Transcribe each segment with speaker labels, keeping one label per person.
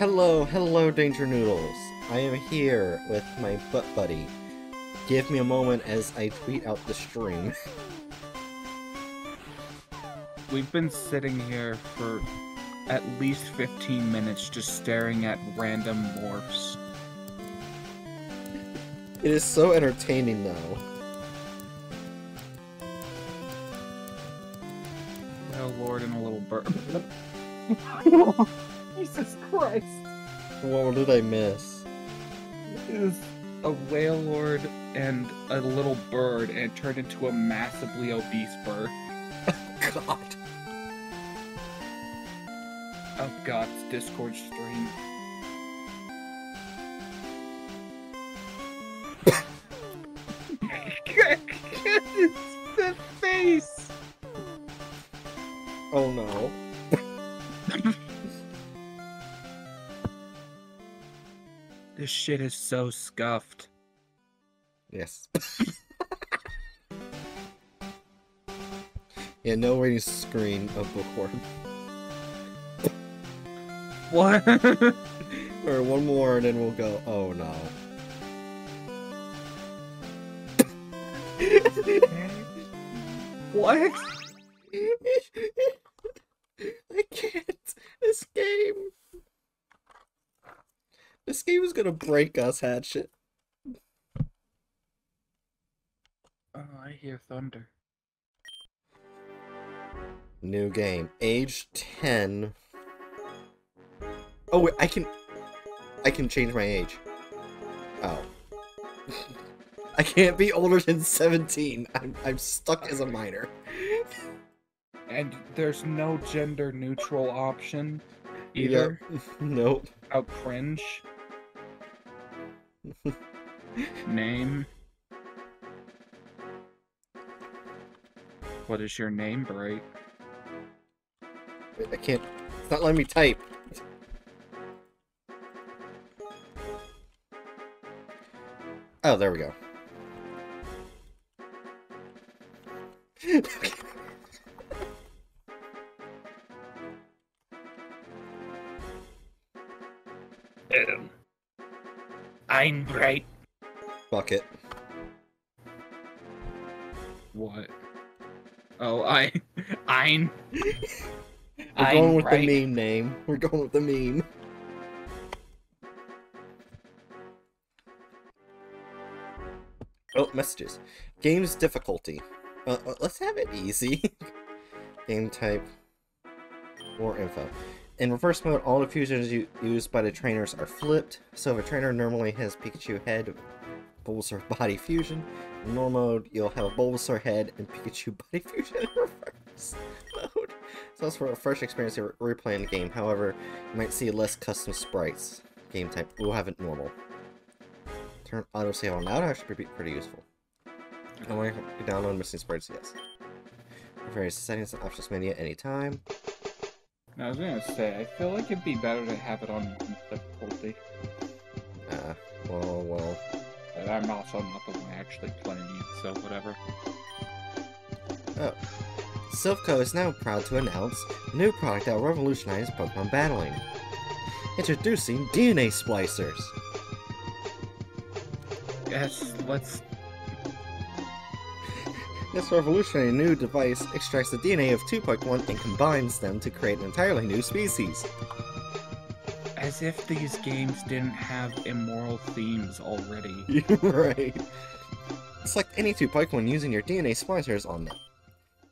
Speaker 1: Hello, hello, Danger Noodles. I am here with my butt buddy. Give me a moment as I tweet out the stream.
Speaker 2: We've been sitting here for at least 15 minutes just staring at random morphs.
Speaker 1: It is so entertaining, though.
Speaker 2: Oh lord, and a little bird. Jesus Christ!
Speaker 1: What did I miss?
Speaker 2: It is a whale lord and a little bird, and it turned into a massively obese bird.
Speaker 1: Oh, God.
Speaker 2: Oh god, Discord stream. the face!
Speaker 1: Oh no.
Speaker 2: This shit is so scuffed.
Speaker 1: Yes. yeah, no way to screen a bookworm.
Speaker 2: What?
Speaker 1: Or one more and then we'll go, oh no.
Speaker 2: what?
Speaker 1: This game is gonna break us, Hatchet.
Speaker 2: Oh, I hear thunder.
Speaker 1: New game. Age 10. Oh, wait, I can... I can change my age. Oh. I can't be older than 17. I'm, I'm stuck as a minor.
Speaker 2: And there's no gender neutral option either.
Speaker 1: Yep. Nope.
Speaker 2: How cringe. name. What is your name, Bright?
Speaker 1: Wait, I can't... It's not letting me type. Oh, there we go.
Speaker 2: I'm Bright.
Speaker 1: Fuck it.
Speaker 2: What? Oh, I, I'm.
Speaker 1: We're going with the meme name. We're going with the meme. Oh, messages. Game's difficulty. Uh, uh, let's have it easy. Game type. Or info. In reverse mode, all the fusions u- used by the trainers are flipped. So if a trainer normally has Pikachu head, Bulbasaur body fusion, in normal mode, you'll have a Bulbasaur head and Pikachu body fusion in reverse mode. So that's for a fresh experience of re- replaying the game. However, you might see less custom sprites. Game type, we'll have it normal. Turn auto save on that should be pretty useful. I want to download missing sprites, yes. Various settings and options menu at any time.
Speaker 2: I was gonna say, I feel like it'd be better to have it on difficulty.
Speaker 1: Uh, well, well.
Speaker 2: But I'm also not the one actually playing it, so whatever.
Speaker 1: Oh. Silph Co is now proud to announce a new product that will revolutionize Pokemon battling. Introducing DNA splicers.
Speaker 2: Yes, let's.
Speaker 1: This revolutionary new device extracts the DNA of two Pokemon and combines them to create an entirely new species.
Speaker 2: As if these games didn't have immoral themes already.
Speaker 1: Right. Select any two Pokemon using your DNA splicers on them.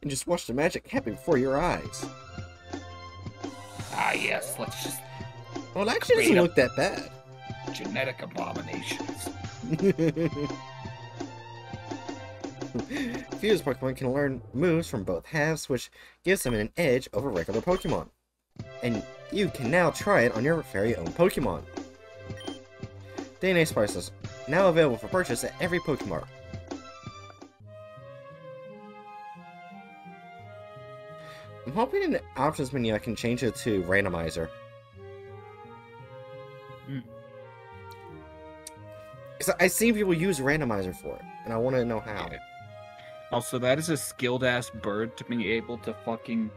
Speaker 1: And just watch the magic happen before your eyes.
Speaker 2: Ah, yes, let's just.
Speaker 1: Well, it actually doesn't look that bad.
Speaker 2: Genetic abominations.
Speaker 1: Fused Pokemon can learn moves from both halves, which gives them an edge over regular Pokemon. And you can now try it on your very own Pokemon. DNA Spices, now available for purchase at every Pokemon. I'm hoping in the options menu I can change it to randomizer.
Speaker 2: Hmm.
Speaker 1: Because I've seen people use randomizer for it, and I want to know how.
Speaker 2: Yeah. Also, that is a skilled ass bird to be able to fucking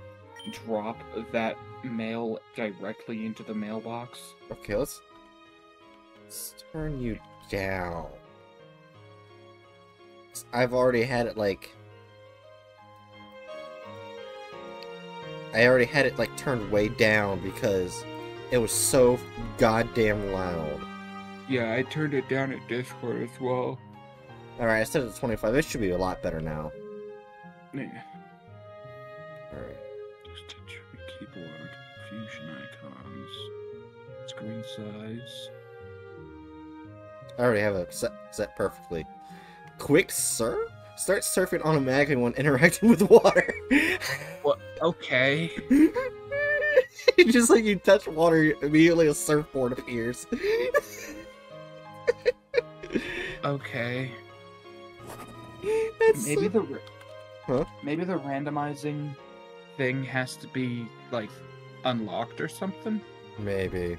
Speaker 2: drop that mail directly into the mailbox.
Speaker 1: Okay, let's, let's turn you down. I've already had it like. I already had it like turned way down because it was so goddamn loud.
Speaker 2: Yeah, I turned it down at Discord as well.
Speaker 1: Alright, I set it to 25. This should be a lot better now.
Speaker 2: Yeah.
Speaker 1: Alright.
Speaker 2: Stitch, keyboard, fusion icons, screen size.
Speaker 1: I already have it set, set perfectly. Quick surf? Start surfing automatically when interacting with water.
Speaker 2: What? Okay.
Speaker 1: Just like you touch water, immediately a surfboard appears.
Speaker 2: Okay.
Speaker 1: That's
Speaker 2: Maybe
Speaker 1: so-
Speaker 2: the ra-
Speaker 1: Huh?
Speaker 2: maybe the randomizing thing has to be like unlocked or something.
Speaker 1: Maybe.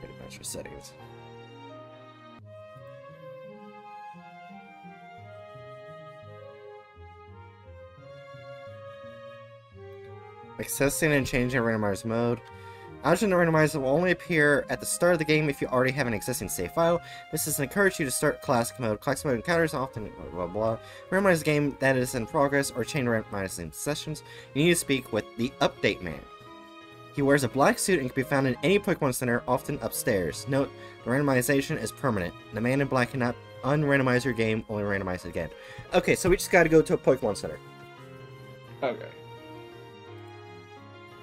Speaker 1: Pretty much your settings. Accessing and changing randomized mode. Option to randomize will only appear at the start of the game if you already have an existing save file. This is to encourage you to start classic mode. Classic mode encounters often blah blah blah. Randomize the game that is in progress or chain randomizing sessions. You need to speak with the update man. He wears a black suit and can be found in any Pokemon Center, often upstairs. Note, the randomization is permanent. The man in black cannot unrandomize your game, only randomize it again. Okay, so we just gotta go to a Pokemon Center.
Speaker 2: Okay.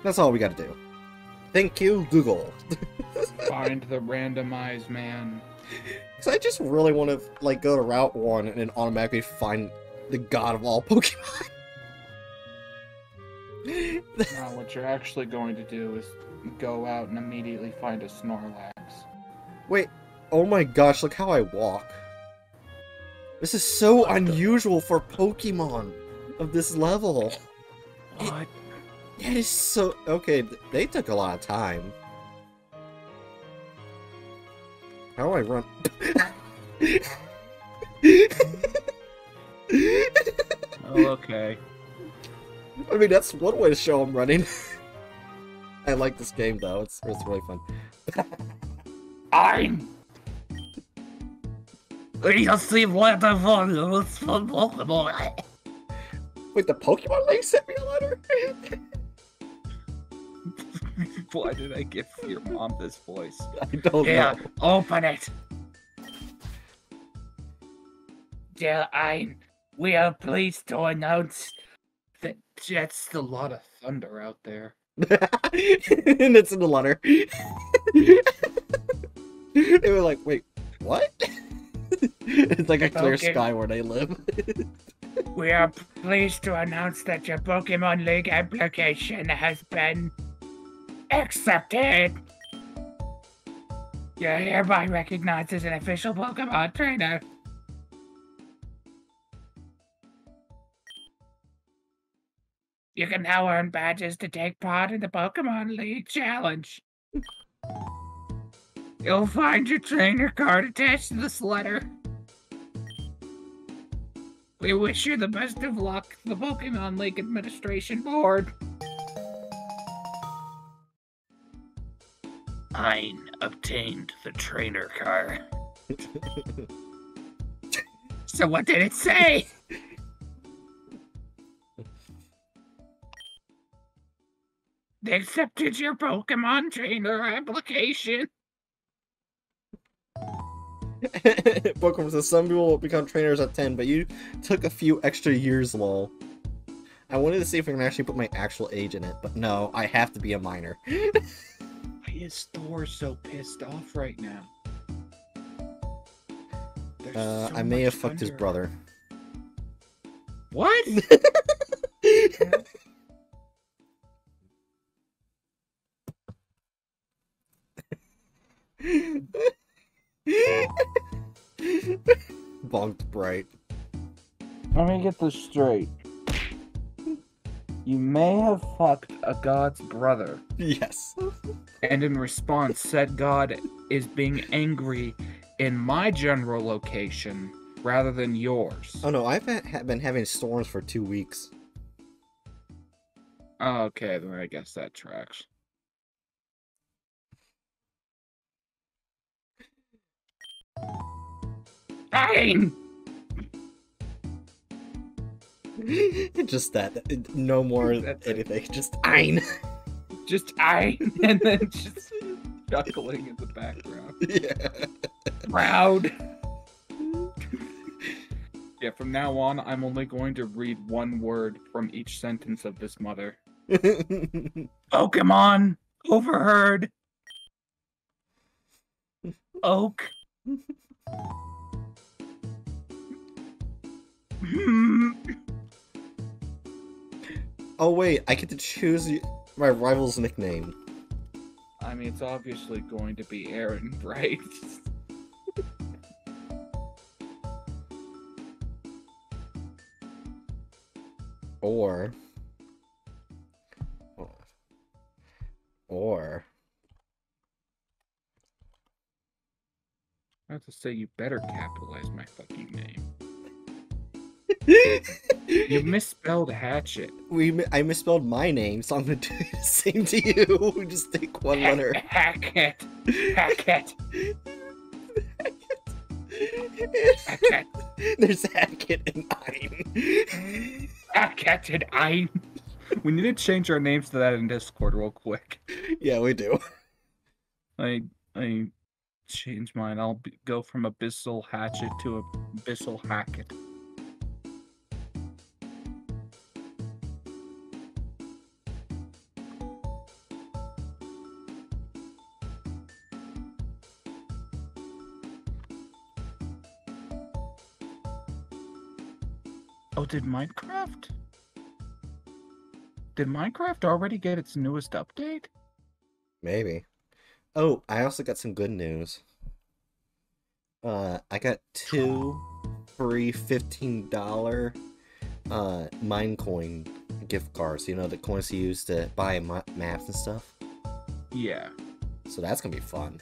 Speaker 1: That's all we gotta do. Thank you, Google.
Speaker 2: Find the randomized man.
Speaker 1: Because I just really want to, like, go to Route 1 and then automatically find the god of all Pokemon.
Speaker 2: Now, what you're actually going to do is go out and immediately find a Snorlax.
Speaker 1: Wait, oh my gosh, look how I walk. This is so unusual for Pokemon of this level.
Speaker 2: What?
Speaker 1: That is so... Okay, they took a lot of time. How do I run?
Speaker 2: Oh, okay.
Speaker 1: I mean, that's one way to show I'm running. I like this game, though. It's, it's really fun.
Speaker 2: I'm. You see wonderful news from Pokemon.
Speaker 1: Wait, the Pokemon League sent me a letter?
Speaker 2: Why did I give your mom this voice?
Speaker 1: I don't
Speaker 2: Yeah,
Speaker 1: know.
Speaker 2: open it. Dear Ein, we are pleased to announce that that's a lot of thunder out there.
Speaker 1: and it's in the letter. they were like, wait, what? it's like a clear
Speaker 2: Okay.
Speaker 1: sky where they live.
Speaker 2: We are pleased to announce that your Pokemon League application has been accepted. You're hereby recognized as an official Pokemon trainer. You can now earn badges to take part in the Pokemon League Challenge. You'll find your trainer card attached to this letter. We wish you the best of luck, the Pokemon League Administration Board. Ein obtained the trainer car. so what did it say? They accepted your Pokemon trainer application.
Speaker 1: Pokemon says some people will become trainers at 10, but you took a few extra years, lol. I wanted to see if I can actually put my actual age in it, but no, I have to be a minor.
Speaker 2: Why is Thor so pissed off right now?
Speaker 1: Uh,
Speaker 2: so
Speaker 1: I may have fucked his
Speaker 2: thunder.
Speaker 1: brother.
Speaker 2: What?
Speaker 1: Bonked bright.
Speaker 2: Let me get this straight. You may have fucked a god's brother,
Speaker 1: Yes.
Speaker 2: and in response, said God is being angry in my general location rather than yours.
Speaker 1: Oh no, I've been having storms for two weeks.
Speaker 2: Oh, okay, then I guess that tracks. Fine.
Speaker 1: just that. No more
Speaker 2: That's it.
Speaker 1: anything. Just ein.
Speaker 2: Just I, and then just chuckling in the background.
Speaker 1: yeah.
Speaker 2: Proud. Yeah, from now on, I'm only going to read one word from each sentence of this mother. Pokemon overheard. Oak.
Speaker 1: Oh wait, I get to choose my rival's nickname.
Speaker 2: I mean, it's obviously going to be Aaron, right?
Speaker 1: Or. Or.
Speaker 2: I have to say, you better capitalize my fucking name. You misspelled hatchet.
Speaker 1: we I misspelled my name, so I'm gonna do the same to you. We just take one letter.
Speaker 2: Hackett. Hackett. Hackett.
Speaker 1: There's Hackett and Ein.
Speaker 2: Hackett and I'm. We need to change our names to that in Discord real quick.
Speaker 1: yeah, we do.
Speaker 2: I I change mine. I'll be, go from Abyssal Hatchet to Abyssal Hackett. Did Minecraft? Did Minecraft already get its newest update?
Speaker 1: Maybe. Oh, I also got some good news. Uh, I got two free fifteen dollar uh Minecoin gift cards. You know the coins you use to buy ma- maps and stuff.
Speaker 2: Yeah.
Speaker 1: So that's gonna be fun.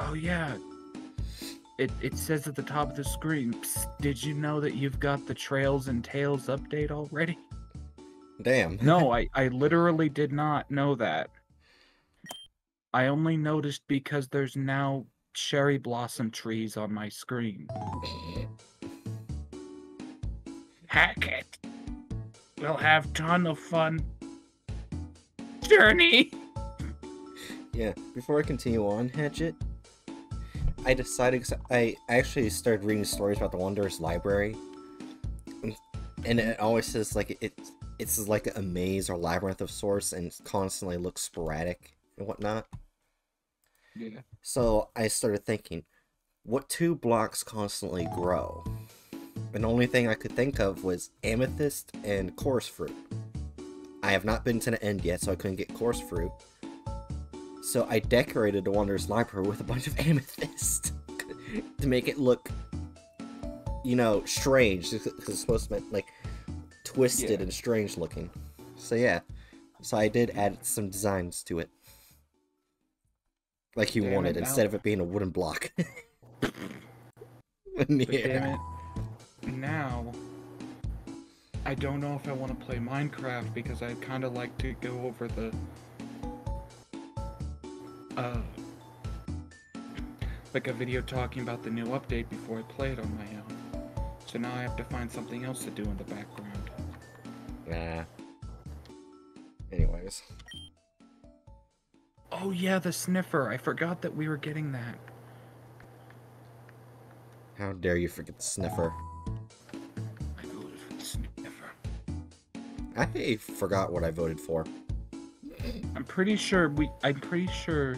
Speaker 2: Oh yeah. It it says at the top of the screen. "Psst, did you know that you've got the Trails and Tales update already?
Speaker 1: Damn.
Speaker 2: No, I I literally did not know that. I only noticed because there's now cherry blossom trees on my screen. Hackett. We'll have ton of fun. Journey.
Speaker 1: Yeah, before I continue on, Hatchet, I decided 'cause I actually started reading stories about the Wanderer's Library, and- it always says like it it's like a maze or labyrinth of sorts, and constantly looks sporadic and whatnot.
Speaker 2: Yeah.
Speaker 1: So I started thinking, what two blocks constantly grow? And the only thing I could think of was amethyst and chorus fruit. I have not been to the end yet, so I couldn't get chorus fruit. So I decorated the Wanderer's Library with a bunch of amethyst to make it look, you know, strange. Because it's supposed to be like twisted
Speaker 2: Yeah.
Speaker 1: and strange looking. So yeah, so I did add some designs to it, like you
Speaker 2: Damn
Speaker 1: wanted, instead of it being a wooden block. Yeah.
Speaker 2: damn it, now I don't know if I want to play Minecraft because I'd kind of like to go over the uh like a video talking about the new update before I play it on my own. So now I have to find something else to do in the background.
Speaker 1: Nah. Anyways,
Speaker 2: Oh yeah, the sniffer. I forgot that we were getting that.
Speaker 1: how dare you forget the sniffer?
Speaker 2: I voted for the sniffer.
Speaker 1: I forgot what I voted for.
Speaker 2: I'm pretty sure we. I'm pretty sure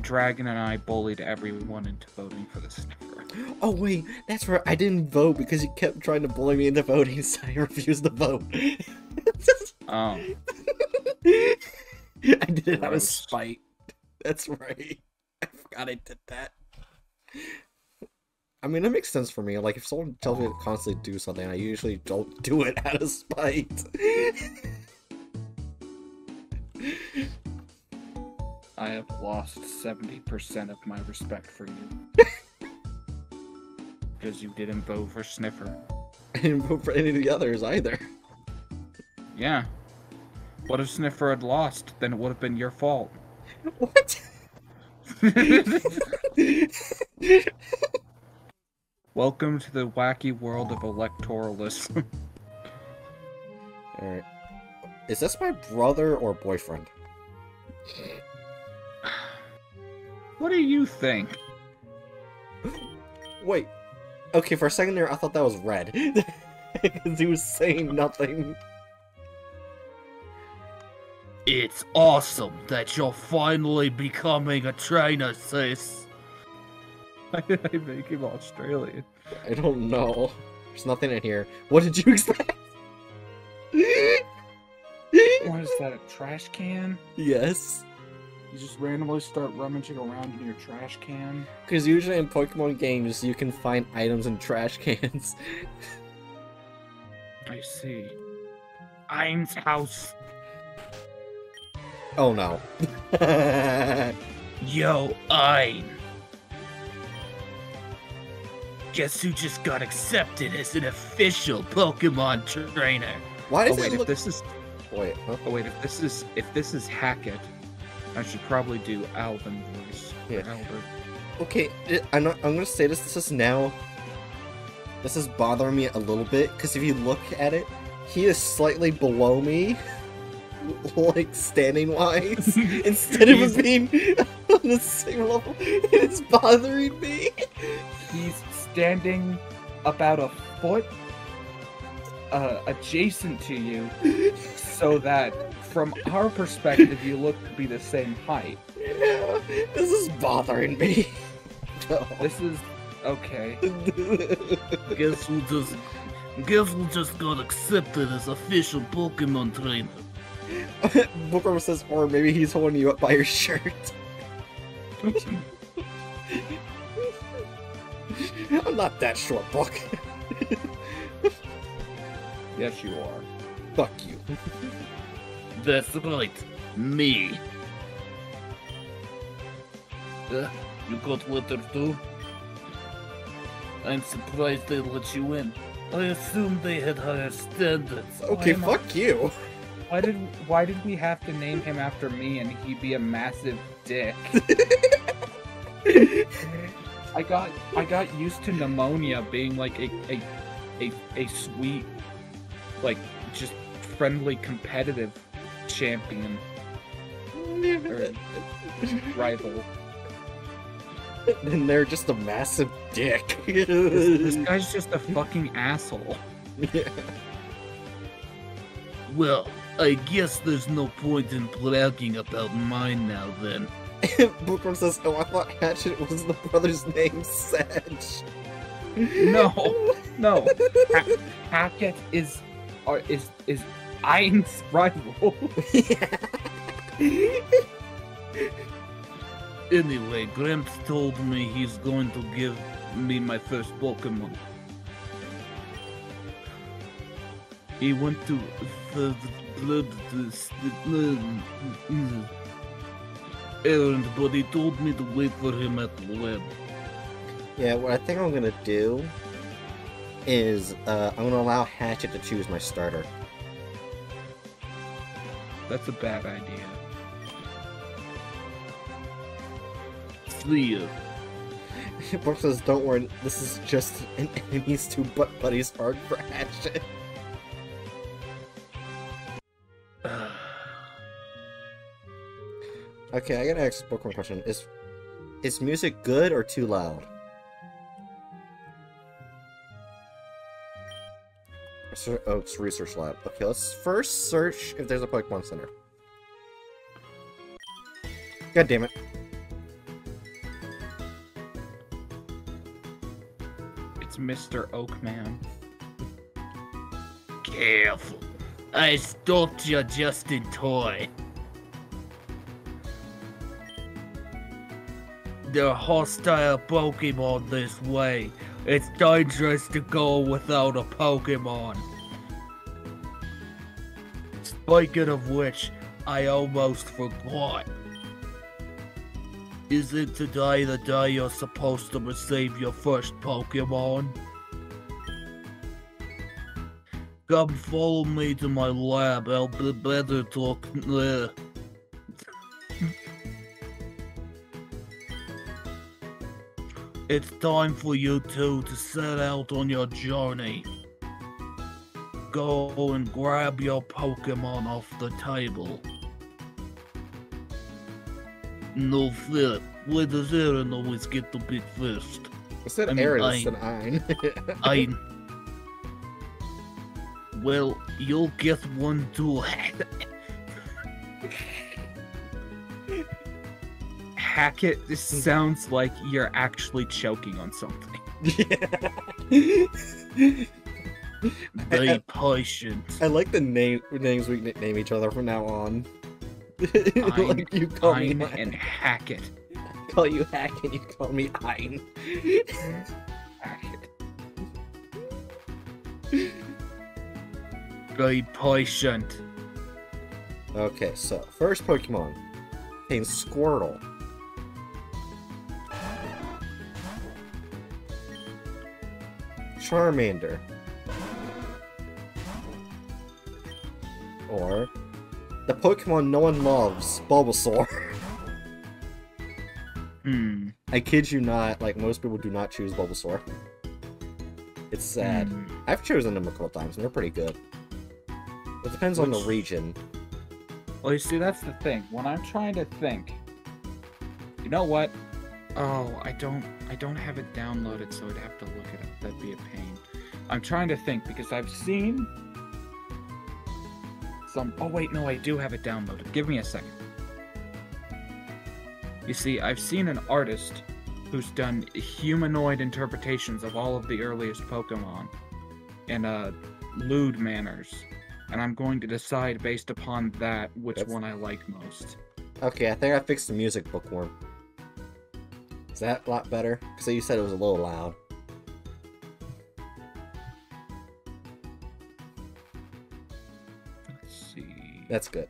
Speaker 2: Dragon and I bullied everyone into voting for the sniffer.
Speaker 1: Oh wait, that's right. I didn't vote because he kept trying to bully me into voting, so I refused to vote.
Speaker 2: Oh,
Speaker 1: I did it out of spite. That's right. I forgot I did that. I mean, that makes sense for me. Like, if someone tells me to constantly do something, I usually don't do it out of spite.
Speaker 2: I have lost 70% of my respect for you. Because you didn't vote for Sniffer.
Speaker 1: I didn't vote for any of the others either.
Speaker 2: Yeah. What if Sniffer had lost? Then it would have been your fault.
Speaker 1: What?
Speaker 2: Welcome to the wacky world of electoralism.
Speaker 1: Alright. Is this my brother or boyfriend?
Speaker 2: what do you think?
Speaker 1: Wait. Okay, for a second there, I thought that was red. Because he was saying nothing.
Speaker 3: It's awesome that you're finally becoming a trainer, sis.
Speaker 2: Why did I make him Australian?
Speaker 1: I don't know. There's nothing in here. What did you expect?
Speaker 2: Is that, a trash can?
Speaker 1: yes.
Speaker 2: You just randomly start rummaging around in your trash can?
Speaker 1: Because usually in Pokemon games, you can find items in trash cans.
Speaker 2: I see. Ein's house.
Speaker 1: oh no.
Speaker 3: Yo, Ein. Guess who just got accepted as an official Pokemon trainer?
Speaker 1: Why
Speaker 2: Oh wait,
Speaker 1: it
Speaker 2: if this is
Speaker 1: Wait, huh?
Speaker 2: oh wait, if this is if this is Hackett, I should probably do Alvin voice.
Speaker 1: Yeah.
Speaker 2: Albert.
Speaker 1: Okay, I'm not. I'm gonna say this. This is now. This is bothering me a little bit because if you look at it, he is slightly below me, like standing wise, instead of
Speaker 2: He's-
Speaker 1: being on the same level. It is bothering me.
Speaker 2: He's standing about a foot uh, adjacent to you, so that from our perspective, you look to be the same height.
Speaker 1: Yeah, this is bothering me.
Speaker 2: This is okay.
Speaker 3: Guess who just guess who just got accepted as official Pokemon trainer?
Speaker 1: Bookworm says, or maybe he's holding you up by your shirt. I'm not that short, Book.
Speaker 2: Yes, you are.
Speaker 1: Fuck you.
Speaker 3: That's right, me. Uh, you got letter too? I'm surprised they let you in. I assumed they had higher standards.
Speaker 1: Okay,
Speaker 2: am I-
Speaker 1: fuck you.
Speaker 2: Why did Why did we have to name him after me and he be a massive dick? I got I got used to pneumonia being like a a a, a sweet, like just friendly competitive champion or rival.
Speaker 1: and they're just a massive dick.
Speaker 2: This, this guy's just a fucking asshole.
Speaker 1: Yeah.
Speaker 3: Well, I guess there's no point in bragging about mine now then.
Speaker 1: Bookworm says, "Oh, I thought Hatchet was the brother's name, Sedge."
Speaker 2: No, no. Ha- Hackett is are, is is Ein's rival.
Speaker 3: Anyway, Gramps told me he's going to give me my first Pokemon. He went to the errand, but he told me to wait for him at the lab.
Speaker 1: Yeah, what I think I'm gonna do is uh, I'm gonna allow Hatchet to choose my starter.
Speaker 2: That's a bad idea.
Speaker 3: See ya.
Speaker 1: Brooke says, "Don't worry, this is just an enemies to butt buddies hard for Hatchet." Okay, I gotta ask Bookworm a question: Is is music good or too loud? Research- Oh, research lab. Okay, let's first search if there's a Pokemon Center. God damn it!
Speaker 2: It's Mr. Oakman.
Speaker 3: Careful. I stopped you just in time. There are hostile Pokemon this way. It's dangerous to go without a Pokemon. Speaking of which, I almost forgot. Isn't today the day you're supposed to receive your first Pokemon? Come follow me to my lab. I'll be better talk uh, it's time for you two to set out on your journey. Go and grab your Pokemon off the table. No fear, where does Aaron always get to pick first?
Speaker 1: I said
Speaker 3: I mean,
Speaker 1: Aaron
Speaker 3: I-
Speaker 1: of Ein.
Speaker 3: I. Well, you'll get one too.
Speaker 2: Hackett, this mm-hmm. sounds like you're actually choking on something.
Speaker 3: Be patient.
Speaker 1: I like the name names we nickname each other from now on. Like you call me
Speaker 2: Ein
Speaker 1: Ein.
Speaker 2: and Hackett.
Speaker 1: I call you Hack and you call me Ein.
Speaker 2: Hackett.
Speaker 3: Be patient.
Speaker 1: okay, so first Pokemon contains Squirtle. Charmander. Or the Pokemon no one loves, Bulbasaur.
Speaker 2: Hmm.
Speaker 1: I kid you not, like most people do not choose Bulbasaur. It's sad.
Speaker 2: hmm.
Speaker 1: I've chosen them a couple times and they're pretty good. It depends on the region.
Speaker 2: Well, you see, that's the thing. When I'm trying to think, you know what? Oh, I don't, I don't have it downloaded, so I'd have to look it up. That'd be a pain. I'm trying to think because I've seen some. Oh wait, no, I do have it downloaded. Give me a second. You see, I've seen an artist who's done humanoid interpretations of all of the earliest Pokemon in uh, lewd manners, and I'm going to decide based upon that which
Speaker 1: That's-
Speaker 2: one I like most.
Speaker 1: Okay, I think I fixed the music bookworm. Is that a lot better? Because you said it was a little loud.
Speaker 2: Let's see.
Speaker 1: That's good.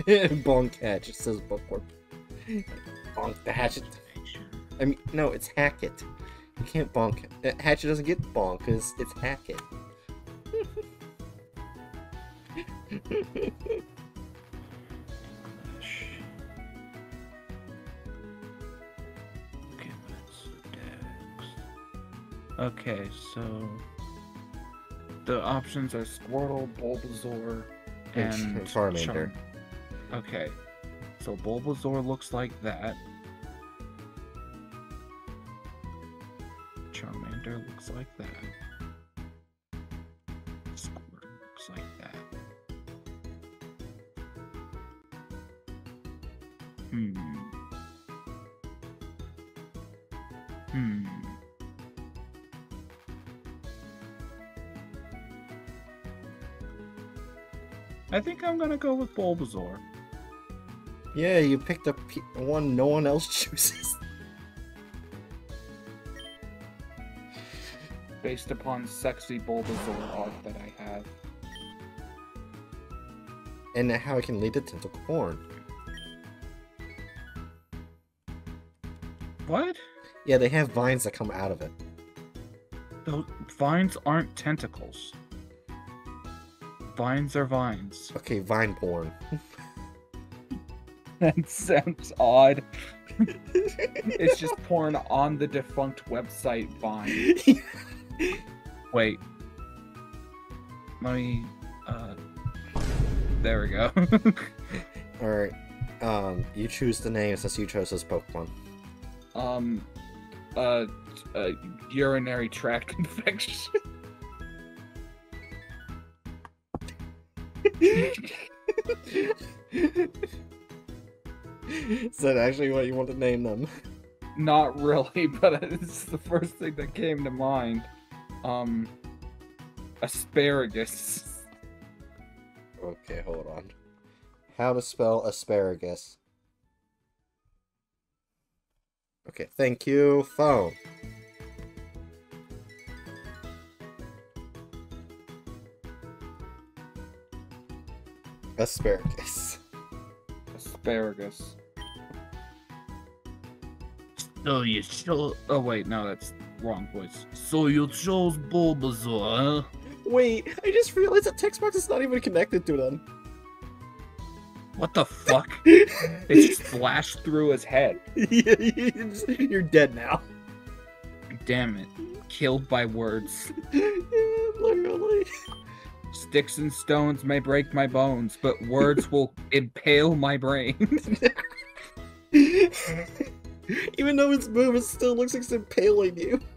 Speaker 1: Bonk Hatch. It says bookworm. Bonk the hatchet. I mean, no, it's Hackett. You can't bonk. uh, Hatchet doesn't get bonk because it's Hackett.
Speaker 3: Okay, that's Dex.
Speaker 2: Okay, so the options are Squirtle, Bulbasaur,
Speaker 1: And
Speaker 2: and
Speaker 1: Char- Charmander.
Speaker 2: Charm- Okay, so Bulbasaur looks like that. Charmander looks like that. I'm gonna go with Bulbasaur.
Speaker 1: Yeah, you picked up one no one else chooses.
Speaker 2: based upon sexy Bulbasaur art that I have.
Speaker 1: and how it can lead to tentacle horn.
Speaker 2: What?
Speaker 1: Yeah, they have vines that come out of it.
Speaker 2: Those vines aren't tentacles. Vines are vines.
Speaker 1: Okay, vine porn.
Speaker 2: That sounds odd. it's just porn on the defunct website Vine. Wait. Let me. Uh. There we go.
Speaker 1: Alright. Um, you choose the name since you chose this Pokemon.
Speaker 2: um. Uh. uh urinary tract infection.
Speaker 1: Is that actually what you want to name them?
Speaker 2: Not really, but it's the first thing that came to mind. Um, asparagus.
Speaker 1: Okay, hold on. How to spell asparagus. Okay, thank you, phone. Asparagus.
Speaker 2: Asparagus.
Speaker 3: So you chose.
Speaker 2: Oh wait, no, that's wrong voice.
Speaker 3: So you chose Bulbasaur, huh?
Speaker 1: Wait, I just realized that text box is not even connected to them.
Speaker 2: What the fuck? it just flashed through his head.
Speaker 1: You're dead now.
Speaker 2: Damn it. Killed by words.
Speaker 1: Literally.
Speaker 2: Sticks and stones may break my bones, but words will impale my brain.
Speaker 1: Even though its move, it still looks like it's impaling you.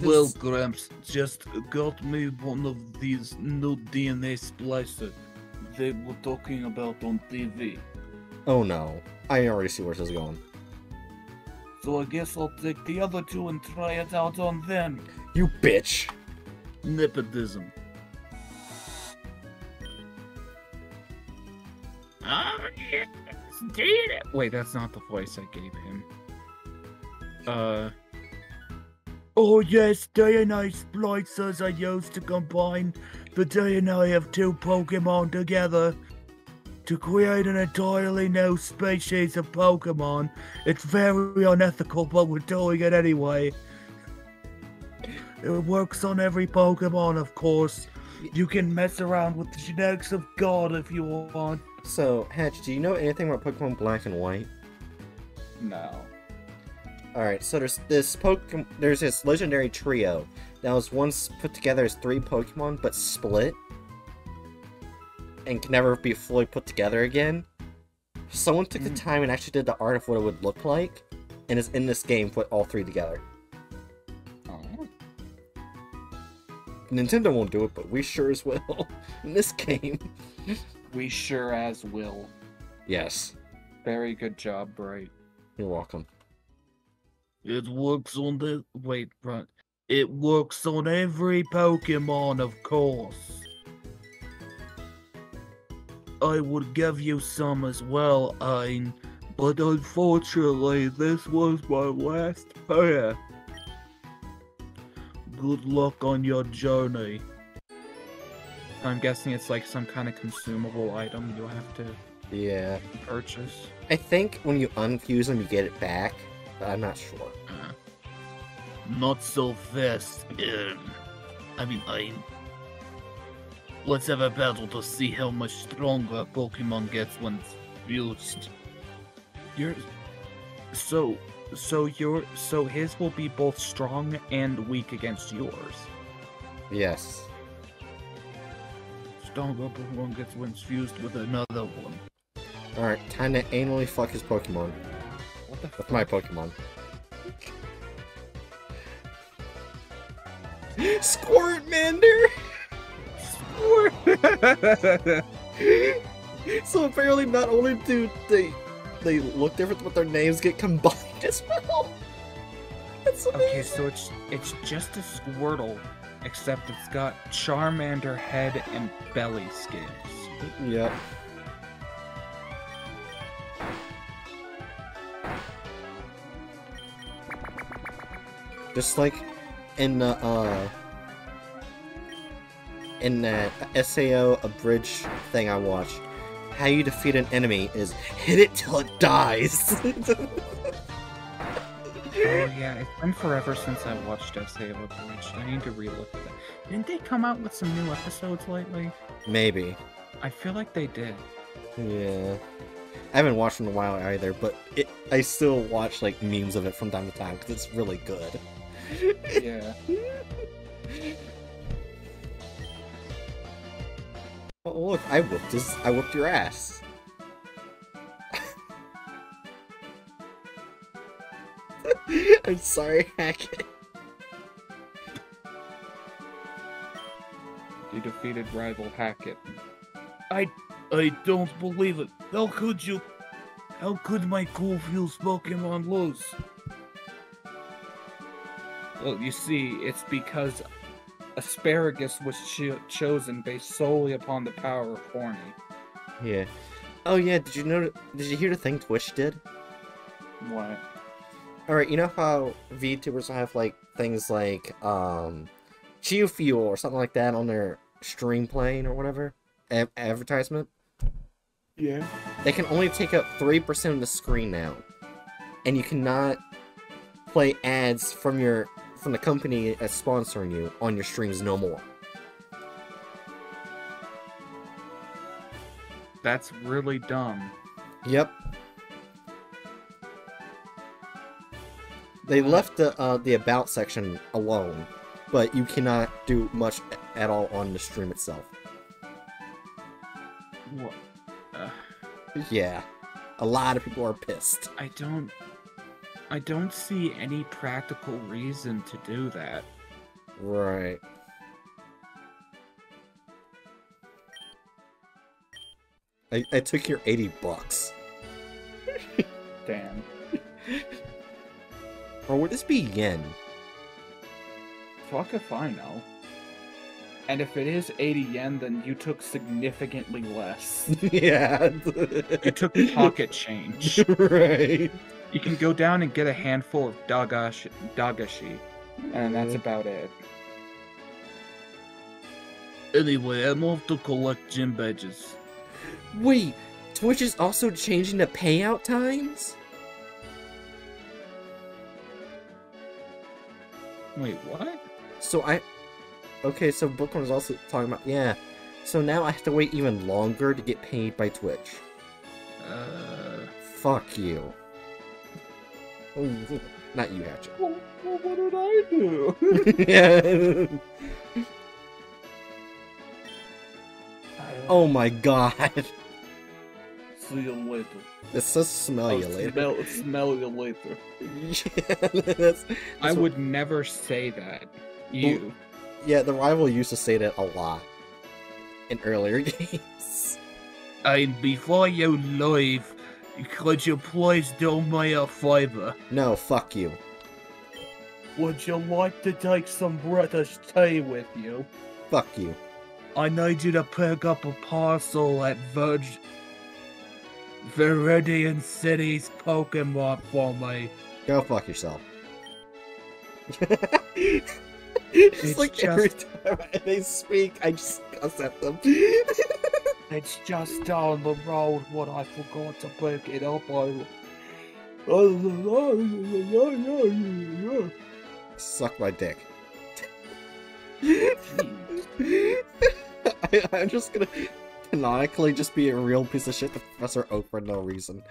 Speaker 3: Well,
Speaker 1: just-
Speaker 3: Gramps just got me one of these new DNA splicer they were talking about on TV.
Speaker 1: oh no. I already see where this is going.
Speaker 3: So I guess I'll take the other two and try it out on them.
Speaker 1: You bitch.
Speaker 3: Nepotism.
Speaker 2: Ah, yes, it. Wait, that's not the voice I gave him. Uh,
Speaker 3: Oh yes, DNA splicers are used to combine the DNA of two Pokemon together to create an entirely new species of Pokemon. It's very unethical, but we're doing it anyway. It works on every Pokemon, of course. You can mess around with the genetics of God if you want.
Speaker 1: So, Hatch, do you know anything about Pokemon Black and White?
Speaker 2: no.
Speaker 1: Alright, so there's this Pokemon, there's this legendary trio that was once put together as three Pokemon, but split. And can never be fully put together again. Someone took the
Speaker 2: Mm.
Speaker 1: time and actually did the art of what it would look like, and is in this game put all three together. Nintendo won't do it, but we sure as will. in this game.
Speaker 2: We sure as will.
Speaker 1: Yes.
Speaker 2: Very good job, Bright.
Speaker 1: You're welcome.
Speaker 3: It works on the wait, right. It works on every Pokemon, of course. I would give you some as well, Ein, but unfortunately, this was my last pair. Good luck on your journey.
Speaker 2: I'm guessing it's like some kind of consumable item you have to
Speaker 1: Yeah.
Speaker 2: purchase.
Speaker 1: I think when you unfuse them, you get it back, but I'm not sure.
Speaker 2: Uh,
Speaker 3: Not so fast, Ern. I mean, Ein. Let's have a battle to see how much stronger a Pokemon gets when it's fused.
Speaker 2: you're so so your so his will be both strong and weak against yours.
Speaker 1: Yes.
Speaker 3: Stronger Pokemon gets when it's fused with another one.
Speaker 1: Alright, time to anally fuck his Pokemon.
Speaker 2: What the
Speaker 1: With my Pokemon. Squirtmander! so apparently not only do they they look different, but their names get combined as well. That's amazing.
Speaker 2: Okay, so it's it's just a Squirtle, except it's got Charmander head and belly scales.
Speaker 1: Yep. Just like in the uh in that SAO abridged thing I watched, how you defeat an enemy is hit it till it dies.
Speaker 2: Oh yeah, it's been forever since I watched SAO. I need to relook at that. Didn't they come out with some new episodes lately?
Speaker 1: Maybe.
Speaker 2: I feel like they did.
Speaker 1: Yeah. I haven't watched in a while either, but it, I still watch like memes of it from time to time because it's really good.
Speaker 2: Yeah.
Speaker 1: Oh look, I whooped his, I whooped your ass. I'm sorry, Hackett.
Speaker 2: You defeated rival Hackett.
Speaker 3: I I don't believe it. How could you? How could my cool fused Pokemon lose?
Speaker 2: Well, you see, it's because Asparagus was cho- chosen based solely upon the power of Horny.
Speaker 1: Yeah. Oh yeah, did you know? Did you hear the thing Twitch did?
Speaker 2: What?
Speaker 1: All right, you know how VTubers have like things like um, G Fuel or something like that on their stream playing or whatever a- advertisement.
Speaker 2: Yeah.
Speaker 1: They can only take up three percent of the screen now. and you cannot play ads from your from the company that's sponsoring you on your streams no more.
Speaker 2: That's really dumb.
Speaker 1: Yep. They left the uh, the about section alone, but you cannot do much at all on the stream itself.
Speaker 2: What? Uh,
Speaker 1: Yeah, a lot of people are pissed.
Speaker 2: I don't. I don't see any practical reason to do that.
Speaker 1: Right. I, I took your 80 bucks.
Speaker 2: Damn.
Speaker 1: Or would this be yen?
Speaker 2: Fuck if I know. And if it is 80 yen, then you took significantly less.
Speaker 1: yeah.
Speaker 2: You took pocket change.
Speaker 1: right.
Speaker 2: You can go down and get a handful of dagashi, dagashi and that's
Speaker 1: Mhm.
Speaker 2: about it.
Speaker 3: Anyway, I'm off to collect gym badges.
Speaker 1: Wait, Twitch is also changing the payout times?
Speaker 2: Wait, what?
Speaker 1: So I... Okay, so Brooklyn was also talking about... Yeah. So now I have to wait even longer to get paid by Twitch.
Speaker 2: Uh,
Speaker 1: Fuck you. Not you, Hatchet.
Speaker 2: well, well, what did I do?
Speaker 1: yeah. Oh my god.
Speaker 3: See you later.
Speaker 1: This says smell you
Speaker 3: Oh,
Speaker 1: later.
Speaker 3: Smell, smell you later.
Speaker 1: yeah, that's,
Speaker 2: I
Speaker 1: that's what-
Speaker 2: would never say that. You.
Speaker 1: Yeah, the rival used to say that a lot in earlier games.
Speaker 3: And before you leave, could you please do me a favor?
Speaker 1: No, fuck you.
Speaker 3: Would you like to take some British tea with you?
Speaker 1: Fuck you.
Speaker 3: I need you to pick up a parcel at Virg... Viridian City's Poke Mart for me.
Speaker 1: Go fuck yourself. it's,
Speaker 3: It's
Speaker 1: like every time they speak, I just cuss at them.
Speaker 3: It's just down the road what I forgot to pick it up on.
Speaker 1: Suck my dick. I, I'm just gonna canonically just be a real piece of shit to Professor Oak for no reason.